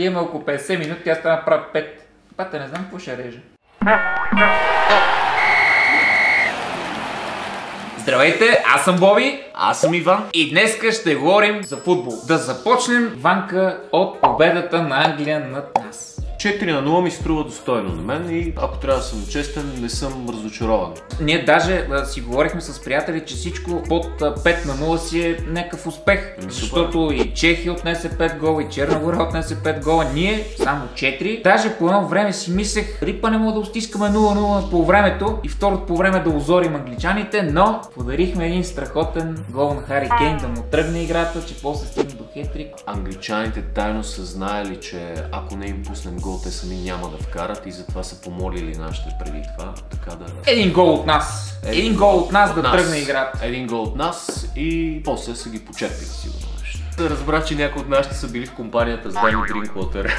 Имаме около 50 минути, тя стана да правя 5. Пата, не знам какво ще режа. Здравейте, аз съм Боби Аз съм Иван. и днеска ще говорим за футбол. Да започнем, Ванка, от победата на Англия над нас. 4 на 0 ми струва достойно на мен и ако трябва да съм честен, не съм разочарован. Ние даже а, си говорихме с приятели, че всичко под а, 5 на 0 си е някакъв успех. Ами, защото и Чехия отнесе 5 гола, и Черна гора отнесе 5 гола. Ние само 4. Даже по едно време си мислех, рипа не мога да стискаме 0-0 по времето и второто по време да озорим англичаните, но подарихме един страхотен гол на Хари Кейн да му тръгне играта, че после стигне до хетрик. Англичаните тайно са знаели, че ако не им пуснем гол, те сами няма да вкарат и затова са помолили нашите преди това, така да... Един гол от нас. Един гол от нас да тръгне играта. Един гол от нас и после са ги почерпили сигурно разбра, че някои от нашите са били в компанията с Дани Дринквотер.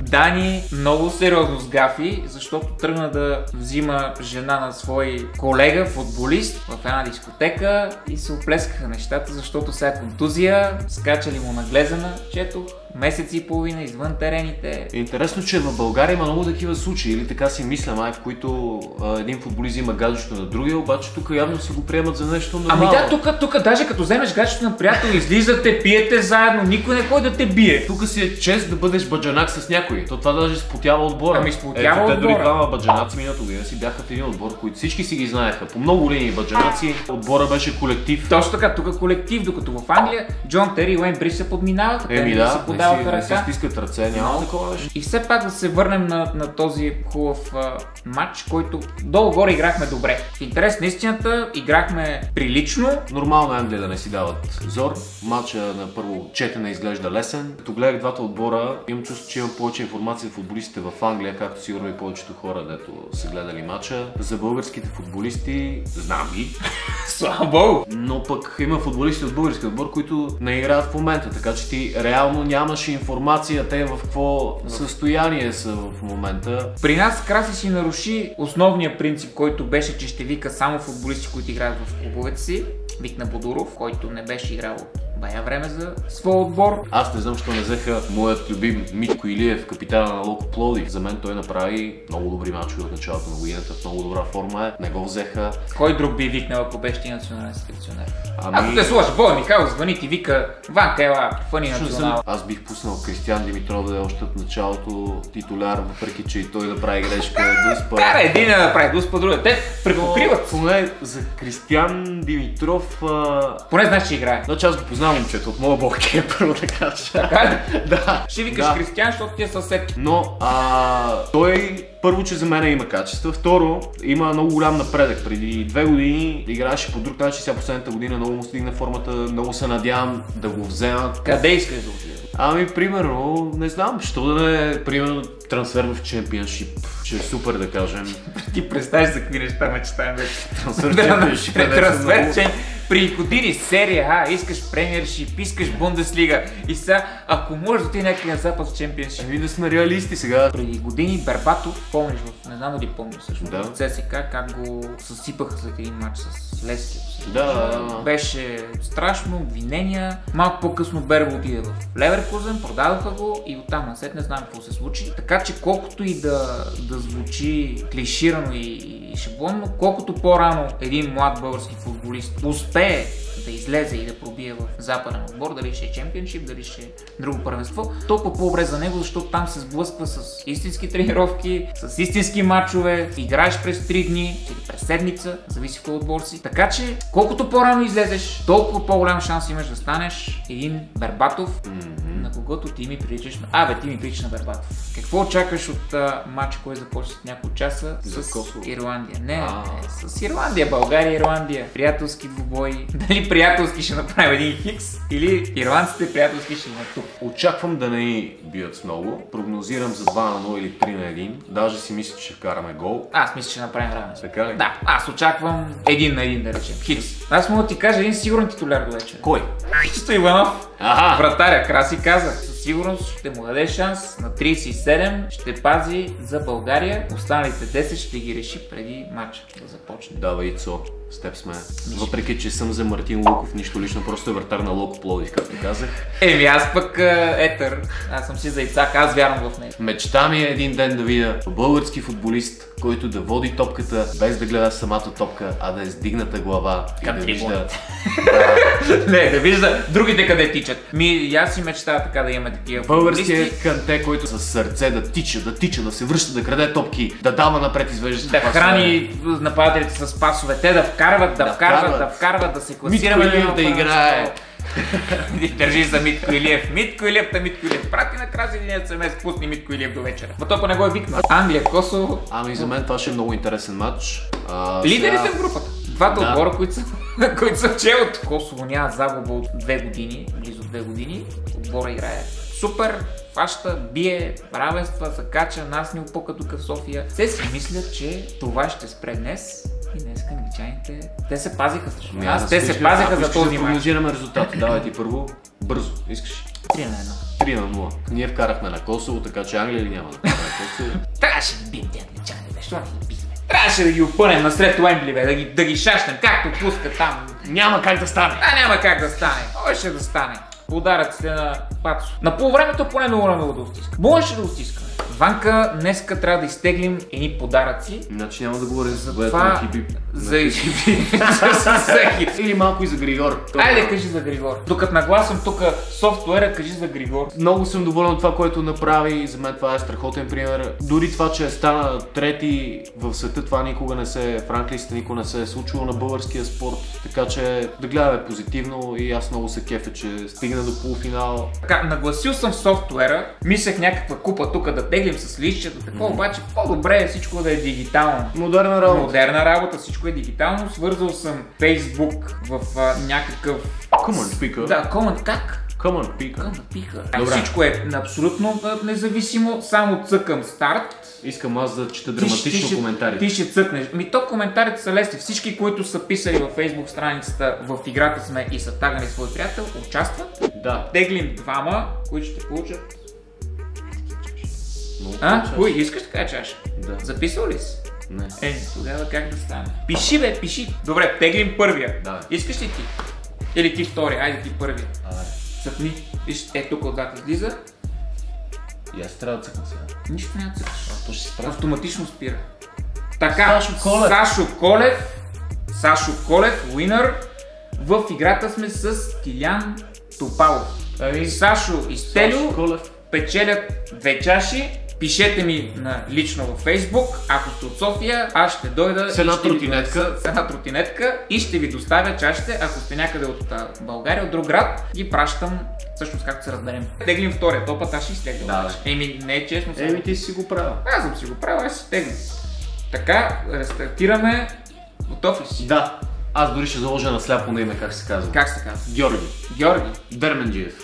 Дани много сериозно сгафи, защото тръгна да взима жена на свой колега, футболист, в една дискотека и се оплескаха нещата, защото сега е контузия, скачали му на глезена, четох, месец и половина извън терените. Интересно, че в България има много такива случаи, или така си мисля, май, в които а, един футболист има гаджето на другия, обаче тук явно се го приемат за нещо Ами нормално. да, тук, тук даже като вземеш гаджето на приятел, излизате, пиете заедно, никой не ходи да те бие. Тук си е чест да бъдеш баджанак с някой. То това даже спотява отбора. Ами, спотява Ето, те дори двама баджанаци миналата година си бяха в един отбор, които всички си ги знаеха. По много линии баджанаци, отбора беше колектив. Точно така, тук колектив, докато в Англия Джон Тери и Уейн Брис се подминаваха, Еми да, си не си, подаваха не ръка. стискат ръце, няма такова нещо. И все пак да се върнем на, на този хубав а, матч, който долу-горе играхме добре. В интерес на истината играхме прилично. Нормално е Англия да не си дават зор. Матча на първо четене изглежда лесен. Като гледах двата отбора, имам чувство, че имам повече информация за футболистите в Англия, както сигурно и повечето хора, дето са гледали матча. За българските футболисти, знам ги, Слава богу! но пък има футболисти от българския отбор, които не играят в момента, така че ти реално нямаш информация те в какво състояние са в момента. При нас Краси си наруши основния принцип, който беше, че ще вика само футболисти, които играят в клубовете си. Викна Бодуров, който не беше играл бая време за своя отбор. Аз не знам, защо не взеха моят любим Митко Илиев, капитана на Локо Пловдив. За мен той направи много добри мачове от началото на годината, в много добра форма е. Не го взеха. Кой друг би викнал, ако беше ти национален селекционер? Ами- Ако те слушаш, Бой Михайло звъни ти вика, Ванка, ела, фъни национал. Аз бих пуснал Кристиан Димитров да е още от началото титуляр, въпреки че и той да прави грешка. Дуспа. Кара един да прави дуспа друга. Те препокриват. Поне за Кристиан Димитров. А... Поне знаеш, че играе. Значи аз го познавам момчето от моя блок е първо да кажа. Така да. Ще викаш да. Защото ти е съсед. Но а, той първо, че за мен има качества, второ, има много голям напредък. Преди две години играеше по друг начин, сега последната година много му стигна формата, много се надявам да го вземат. Къде искаш да отиде? Ами, примерно, не знам, що да не примерно, трансфер в чемпионшип, че е супер да кажем. Ти представяш за какви неща мечтаем вече. Трансфер в чемпионшип. трансфер, много- че при години серия А, искаш премиершип, искаш Бундеслига и сега, ако можеш да ти някъде на запад с чемпионшип. Ами да сме реалисти сега. Преди години Бербатов, помниш, в, не знам дали помниш всъщност, Да. в ЦСК, как го съсипаха след един матч с Лески. Да. Беше страшно, обвинения. Малко по-късно Бербо отиде в Леверкузен, продадоха го и оттам насет не знам какво се случи. Така че колкото и да, да звучи клиширано и, и шаблонно, колкото по-рано един млад български футболист успее да излезе и да пробие в западен отбор, дали ще е чемпионшип, дали ще е друго първенство, толкова по-добре за него, защото там се сблъсква с истински тренировки, с истински матчове, играеш през 3 дни или през седмица, зависи кой отбор си. Така че, колкото по-рано излезеш, толкова по-голям шанс имаш да станеш един Бербатов, на когото ти ми приличаш. Абе, ти ми приличаш на Бербатов. Какво очакваш от а, матч, който започва след няколко часа За с Косово. Ирландия? Не, не, с Ирландия, България, Ирландия. Приятелски двубой. Дали приятелски ще направим един хикс или ирландците приятелски ще имат тук. Очаквам да не ни бият с много. Прогнозирам за 2 на 0 или 3 на 1. Даже си мисля, че ще вкараме гол. Аз мисля, че ще направим равен. Така ли? Да, аз очаквам един на един да речем. Хикс. Аз мога да ти кажа един сигурен титуляр до вечера. Кой? Христо Иванов. Аха! Вратаря, Краси каза. Сигурност ще му даде шанс на 37, ще пази за България. Останалите 10 ще ги реши преди матча да започне. Давай, Ицо, с теб сме. Въпреки, че съм за Мартин Луков, нищо лично, просто е вратар на Локо Пловдив, както казах. Еми аз пък а, етър, аз съм си за Ицак, аз вярвам в него. Мечта ми е един ден да видя български футболист, който да води топката без да гледа самата топка, а да е с дигната глава и Към да вижда... трибуната. Не, да вижда другите къде тичат. Ми, и аз си мечтая така да имаме такива футболисти. канте, който с сърце да тича, да тича, да се връща, да краде топки, да дава напред извеждаща да храни нападателите с пасове, те да вкарват, да, Да вкарват, вкарват. да вкарват, да се класираме. Митко да играе. Държи за Митко Илиев. Митко Илиев, та Митко Илиев. Прати на краси един смс, пусни Митко Илиев до вечера. Ма той не го е викнал. Англия, Косово. Ами за мен това ще е много интересен матч. А, Лидерите сега- в групата. Двата Да. отбора, които са, които са в челото. Косово няма загуба от две години, близо две години. Отбора играе супер, фаща, бие, равенства, закача, нас ни опука тук в София. Те си мислят, че това ще спре днес и днес англичаните, те се пазиха срещу Ами, нас, аз те се пазиха за искаш този да матч. прогнозираме резултата. Давай ти първо. Бързо. Искаш. 3 на 1. 3 на 0. Ние вкарахме на Косово, така че Англия ли няма да вкара на Косово? Трябваше да бием тези англичани, бе, що не ги бихме? Трябваше да ги опънем насред Уембли, бе, да ги, да ги шашнем, както пуска там. Няма как да стане. А няма как да стане. Можеше да стане. Подаръците на Пацо. На полувремето поне много много да стиска. Можеше да стискаме. Ванка, днеска трябва да изтеглим едни подаръци. Значи няма да говоря за Това за всеки. Или малко и за Григор. Айде кажи за Григор. Докато нагласям тук софтуера, кажи за Григор. Много съм доволен от това, което направи. За мен това е страхотен пример. Дори това, че стана трети в света, това никога не се, в ранглистата никога не се е случило на българския спорт. Така че да гледаме позитивно и аз много се кефя, че стигна до полуфинал. Така, нагласил съм софтуера, мислех някаква купа тук да теглим с лището, такова, обаче по-добре е всичко да е дигитално. Модерна работа. Модерна работа, всичко е дигитално. Свързал съм Facebook в а, някакъв... Come on, speaker. Да, Command как? Come on, пика. Command пиха. Добре. Всичко е абсолютно независимо, само цъкам старт. Искам аз да чета драматично ти ще- коментарите. Ти ще цъкнеш. Ми то коментарите са лесни. Всички, които са писали във Facebook страницата в играта сме и са тагани свой приятел, участват. Да. Теглим двама, които ще получат. Много А? Кой? Искаш така чаша? Да. Записал ли си? Не. Е, тогава как да стане? Пиши бе, пиши. Добре, теглим първия. Да. Искаш ли ти? Или ти втори? Айде ти първи. Аре. Цъкни. Виж, е тук отзад излиза. И аз трябва да цъкна сега. Нищо няма цъкаш. А, то ще се справя. Автоматично спира. Така, Сашо Колев. Сашо Колев, Сашо Колев, уинър. В играта сме с Тилян Топалов. Ами, Сашо и Стелю печелят две чаши. Пишете ми на, лично във Facebook, ако сте от София, аз ще дойда С една ще тротинетка. С една тротинетка и ще ви доставя чашите, ако сте някъде от България, от друг град, ги пращам всъщност както се разберем. Теглим втория, то път аз ще изтегля. Да. Еми, не е честно. Еми ти си го правил. Аз съм си го правил, аз си тегля. Така, рестартираме. Готов ли си? Да. Аз дори ще заложа на сляпо на име, как се казва. Как се казва? Георги. Георги. Дерменджиев.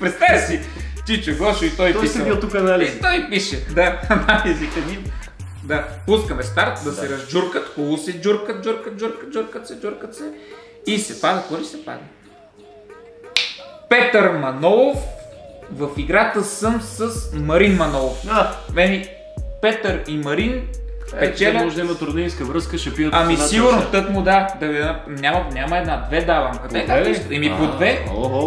Представя си, Чичо Гошо и той, Той писа. си бил тук, нали? И той пише, да, анализите ни. Да, пускаме старт, да, се Да. разджуркат, хубаво се джуркат, джуркат, джуркат, джуркат се, джуркат се. И се пада, кой ли се пада? Петър Манолов. В играта съм с Марин Манолов. Да. Еми, Петър и Марин Е, печелят може да имат роднинска връзка, ще пият Ами сигурно, тък му да, да ви няма, няма една, две давам. По две? Еми по две.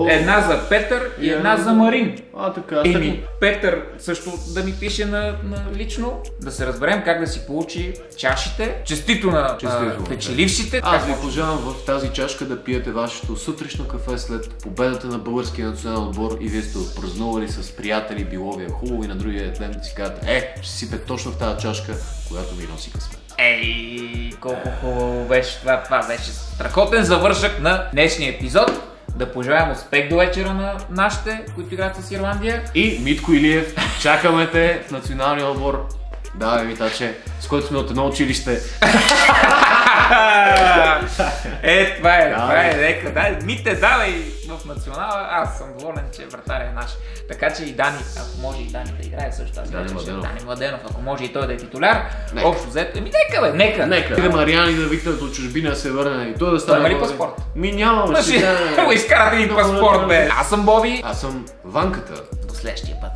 Една за Петър и една за Марин. А, така. Еми, Петър също да ми пише на, на лично, да се разберем как да си получи чашите. Честито на Честито, печелившите. Аз ви пожелавам в тази чашка да пиете вашето сутрешно кафе след победата на българския национален отбор и вие сте отпразнували с приятели, било ви е хубаво и на другия ден си кажете, е, ще сипе точно в тази чашка, която ми носи късмет. Ей, колко хубаво беше това. Това беше страхотен завършък на днешния епизод. Да пожелаем успех до вечера на нашите, които играят с Ирландия. И Митко Илиев, чакаме те в националния отбор. Да, Митаче, с който сме от едно училище. е, това е, Да, това е, бе. нека, дай, мите, давай в национала, аз съм доволен, че вратаря е наш. Така че и Дани, ако може и Дани да играе също тази Дани Младенов. Дани Младенов, ако може и той да е титуляр, Нека. общо взето, еми нека бе, нека. Нека. Да. Мариани да викнат от чужбина да се върне и той да стане. има ли паспорт? Ми няма, ще го изкарат един Много паспорт, бе. Аз съм Боби. Аз съм Ванката. До следващия път.